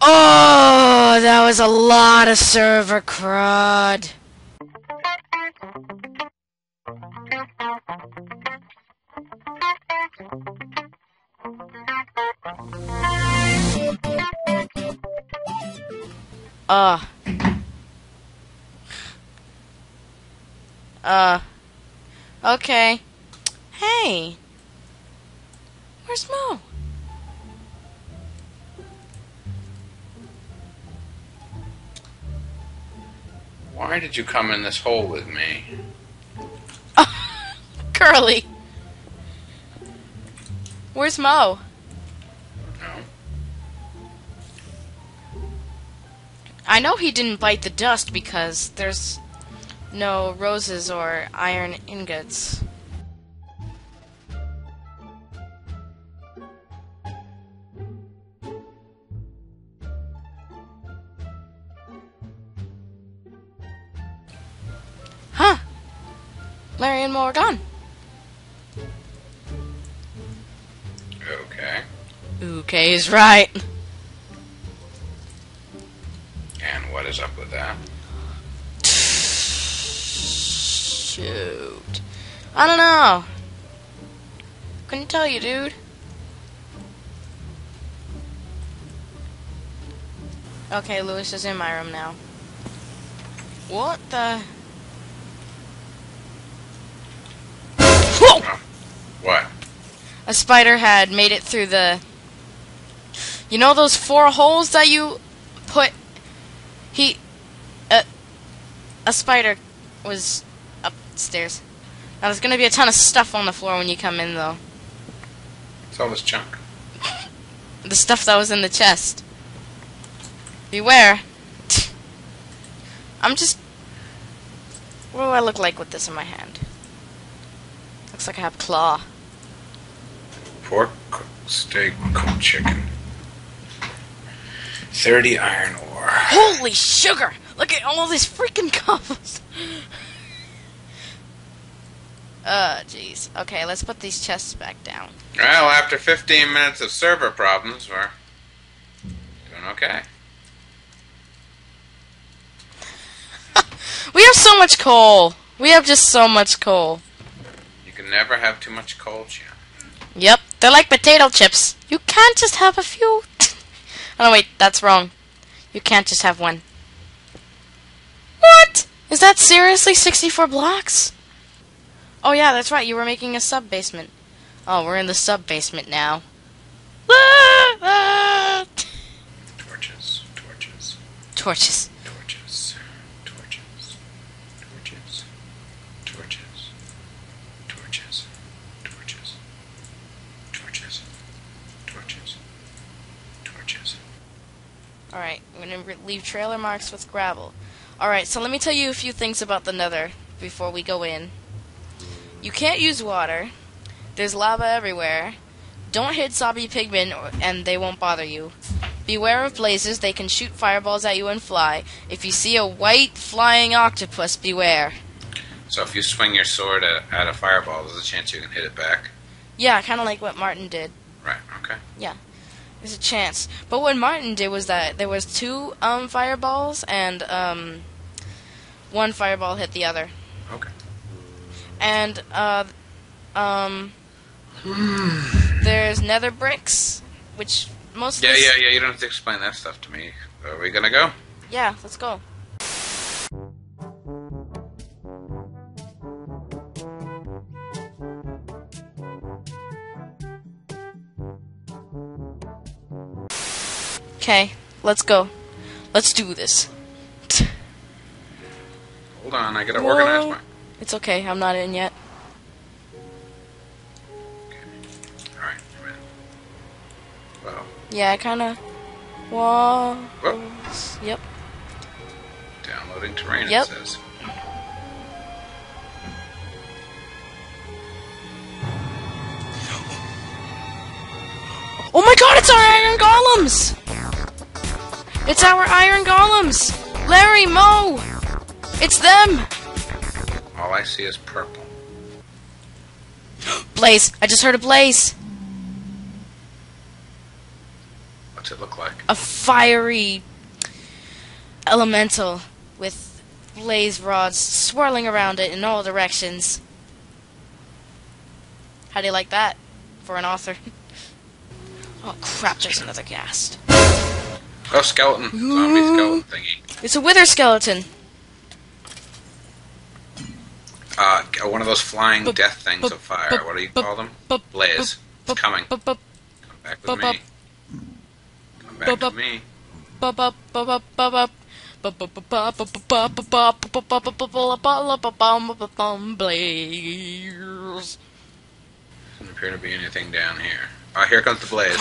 Oh, that was a lot of server crud. Uh. Uh. Okay. Hey. Where's Mo? Why did you come in this hole with me? Curly. Where's Mo? No. I know he didn't bite the dust because there's no roses or iron ingots. And Mo are gone. Okay. Okay is right. And what is up with that? Shoot. I don't know. Couldn't tell you, dude. Okay, Lewis is in my room now. What the? What? A spider had made it through the. You know those four holes that you put. He. A, a spider was upstairs. Now there's gonna be a ton of stuff on the floor when you come in, though. It's all this junk. The stuff that was in the chest. Beware. I'm just. What do I look like with this in my hand? Looks like I have claw. Pork, steak, cooked chicken. 30 iron ore. Holy sugar! Look at all these freaking cups. Uh, jeez. Okay, let's put these chests back down. Well, after 15 minutes of server problems, we're doing okay. We have so much coal. We have just so much coal. Never have too much coal, Jim. Yep, they're like potato chips. You can't just have a few. oh, no, wait, that's wrong. You can't just have one. What? Is that seriously 64 blocks? Oh, yeah, that's right. You were making a sub basement. Oh, we're in the sub basement now. Ah, ah. Torches, Torches. torches, torches, torches, torches, torches, torches, torches, torches, torches. Alright, I'm gonna leave trailer marks with gravel. Alright, so let me tell you a few things about the nether before we go in. You can't use water. There's lava everywhere. Don't hit zombie pigmen and they won't bother you. Beware of blazes, they can shoot fireballs at you and fly. If you see a white flying octopus, beware. So if you swing your sword at, a fireball, there's a chance you can hit it back. Yeah, kind of like what Martin did. Right. Okay. There's a chance. But what Martin did was that there was two um fireballs and um one fireball hit the other. Okay. And uh um there's nether bricks which most Yeah, yeah, yeah. You don't have to explain that stuff to me. Are we gonna go? Yeah, let's go. Okay, let's go. Let's do this. Hold on. I gotta Whoa. organize my. It's okay, I'm not in yet. All right. wait a minute. Well, Yeah, I kind of. Whoa. Whoa. Yep. downloading terrain. Yep. It says. Oh my god, it's our iron golems! It's our iron golems! Larry, Mo! It's them! All I see is purple. Blaze, I just heard a blaze. What What's it look like? a fiery elemental with blaze rods swirling around it in all directions. How do you like that for an author? oh crap, there's another ghast. Oh, skeleton. Zombie skeleton thingy. It's a wither skeleton. Uh, one of those flying Bup, death things of fire. what do you call them? Blaze. It's coming. Come back with me. Come back with me. Blaze. Doesn't appear to be anything down here. Oh, here comes the blaze.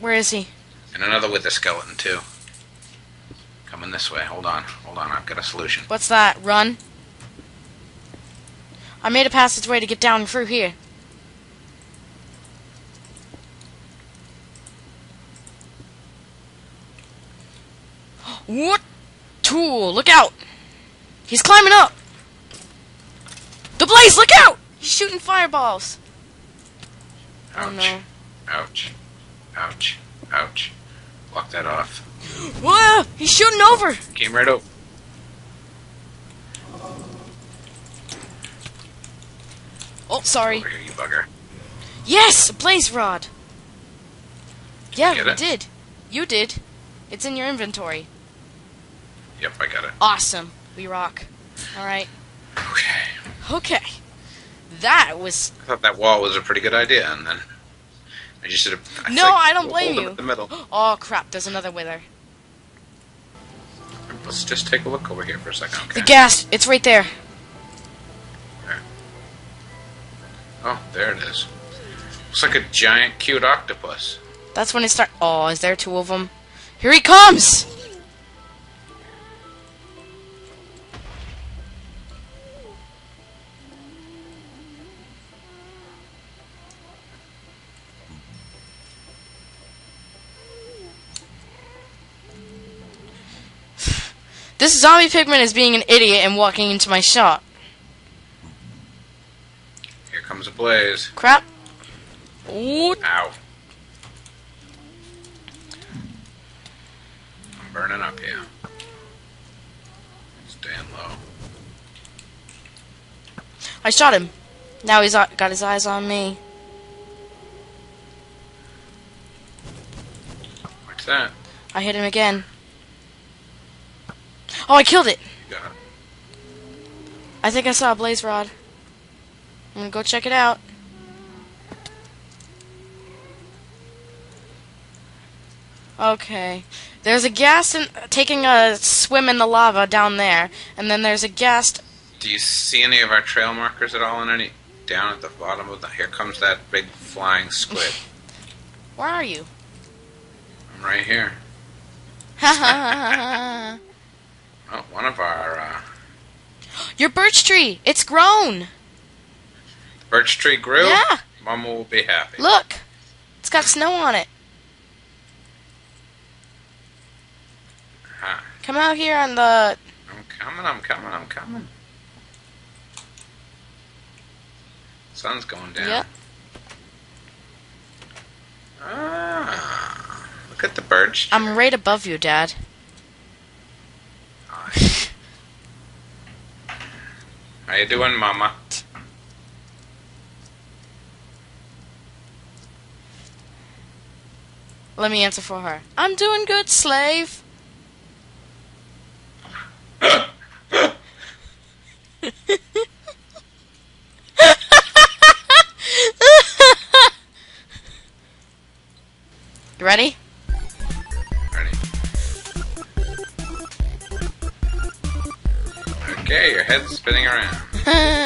Where is he? And another with the skeleton, too. Coming this way. Hold on. Hold on. I've got a solution. What's that? Run. I made a passageway to get down through here. What? Tool, look out! He's climbing up! The blaze, look out! He's shooting fireballs. Ouch. Oh no. Ouch. Ouch. Ouch. Walk that off. Whoa! He's shooting over! Came right over. Oh, sorry. Over here, you bugger. Yes! A blaze rod! Yeah, Get we did. You did. It's in your inventory. Yep, I got it. Awesome. We rock. Alright. Okay. Okay. That was. I thought that wall was a pretty good idea, and then I just should have. No, I don't blame you. The middle. Oh crap, there's another wither. Let's just take a look over here for a second. Okay. The ghast! It's right there. Oh, there it is. Looks like a giant, cute octopus. That's when it start. Oh, is there two of them? Here he comes! This zombie pigman is being an idiot and walking into my shop. Here comes a blaze. Crap. Ooh, Ow. I'm burning up here. Staying low. I shot him. Now he's uh, got his eyes on me. What's that? I hit him again. Oh, I killed it. It. I think I saw a blaze rod. I'm gonna go check it out. Okay. There's a ghast in, taking a swim in the lava down there, and then there's a ghast. Do you see any of our trail markers at all in any down at the bottom of the here comes that big flying squid. Where are you? I'm right here. Oh, one of our uh, Your birch tree. It's grown. birch tree grew. Yeah. Mama will be happy. Look. It's got snow on it. Huh. Come out here on the. I'm coming, I'm coming, I'm coming. Sun's going down. Yep. Ah, look at the birch. tree. I'm right above you, Dad. How you doing, Mama? Let me answer for her. I'm doing good, slave. Head's spinning around.